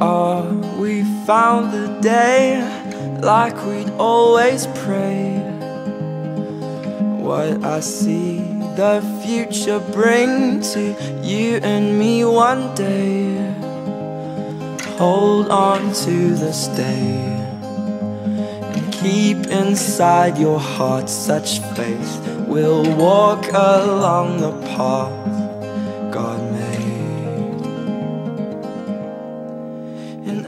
are, we found the day like we'd always prayed. What I see the future bring to you and me one day. Hold on to this day and keep inside your heart such faith. We'll walk along the path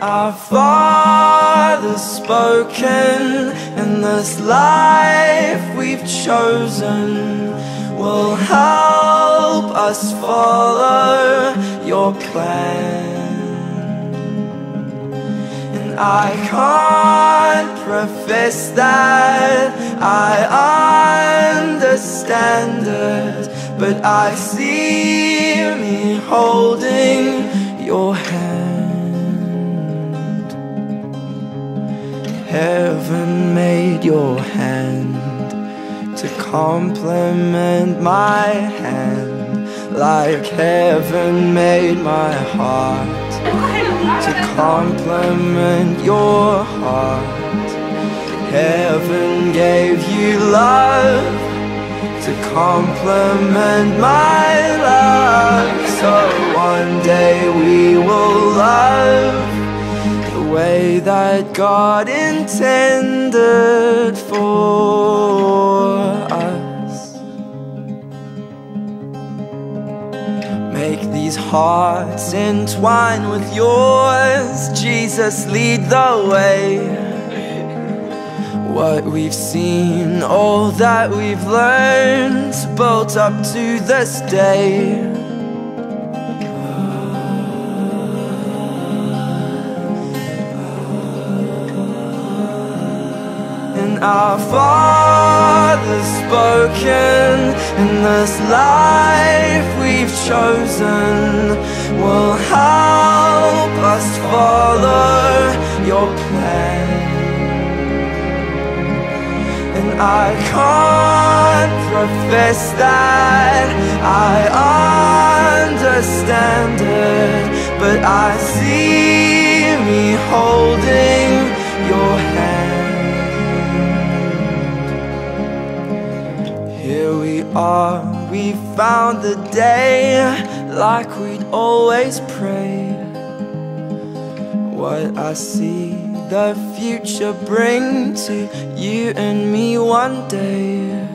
Our Father's spoken, and this life we've chosen will help us follow your plan. And I can't profess that I understand it, but I see me holding your hand. Heaven made your hand to complement my hand, like heaven made my heart to complement your heart. Heaven gave you love to complement my love. So one day we will love way that God intended for us. Make these hearts entwine with yours. Jesus, lead the way. What we've seen, all that we've learned, built up to this day. Our Father's spoken, and this life we've chosen will help us follow your plan. And I can't profess that I understand it, but I see me holding Here we are, we found the day like we'd always prayed. What I see the future bring to you and me one day.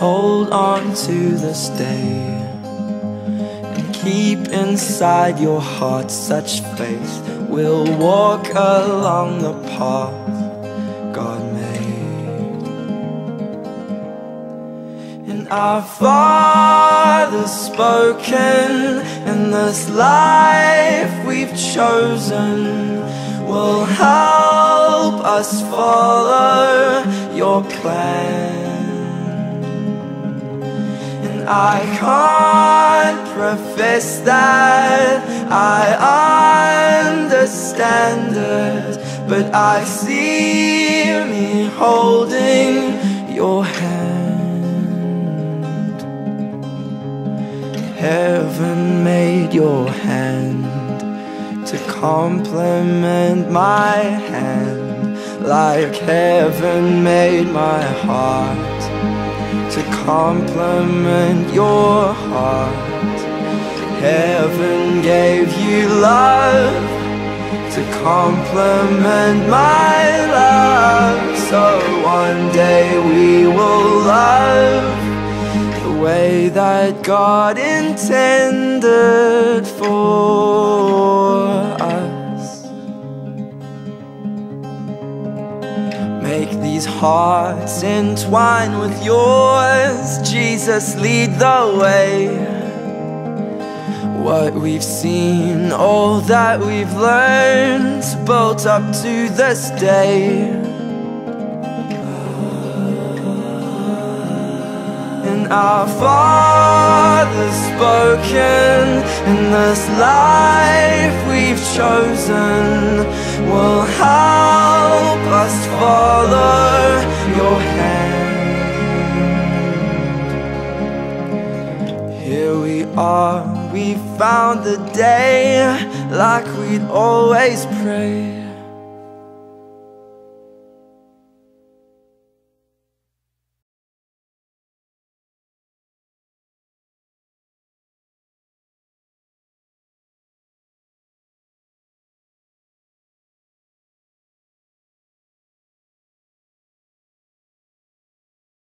Hold on to this day and keep inside your heart such faith. We'll walk along the path And our Father's spoken, and this life we've chosen will help us follow your plan. And I can't profess that I understand it, but I see me holding your hand. Heaven made your hand to complement my hand, like heaven made my heart to complement your heart. Heaven gave you love to complement my love. So one day we will love way that God intended for us. Make these hearts entwine with yours. Jesus, lead the way. What we've seen, all that we've learned, built up to this day. Our Father's spoken, and this life we've chosen will help us follow your hand. Here we are, we found the day like we'd always prayed